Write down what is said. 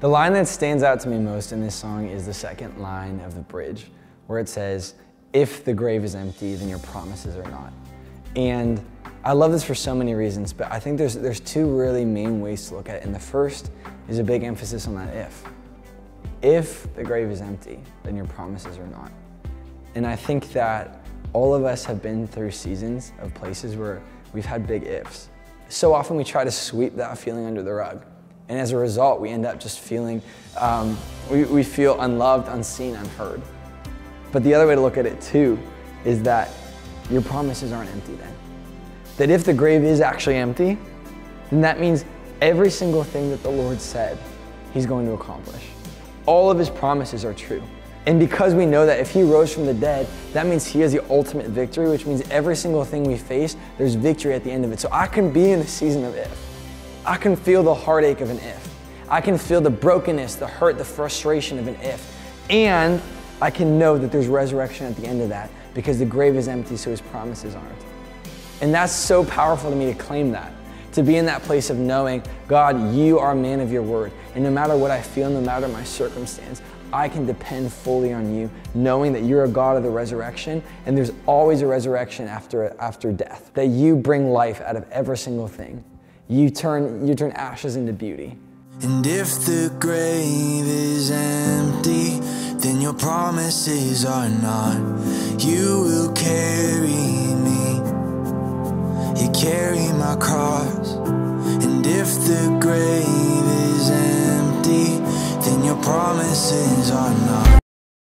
The line that stands out to me most in this song is the second line of the bridge, where it says, If the grave is empty, then your promises are not. And I love this for so many reasons, but I think there's, there's two really main ways to look at it. And the first is a big emphasis on that if. If the grave is empty, then your promises are not. And I think that all of us have been through seasons of places where we've had big ifs. So often we try to sweep that feeling under the rug. And as a result, we end up just feeling, um, we, we feel unloved, unseen, unheard. But the other way to look at it too is that your promises aren't empty then. That if the grave is actually empty, then that means every single thing that the Lord said, He's going to accomplish. All of His promises are true. And because we know that if He rose from the dead, that means He has the ultimate victory, which means every single thing we face, there's victory at the end of it. So I can be in the season of if. I can feel the heartache of an if. I can feel the brokenness, the hurt, the frustration of an if. And I can know that there's resurrection at the end of that because the grave is empty, so his promises aren't. And that's so powerful to me to claim that, to be in that place of knowing, God, you are a man of your word. And no matter what I feel, no matter my circumstance, I can depend fully on you, knowing that you're a God of the resurrection, and there's always a resurrection after, after death, that you bring life out of every single thing. You turn, you turn ashes into beauty. And if the grave is empty, then your promises are not. You will carry me, you carry my cross. And if the grave is empty, then your promises are not.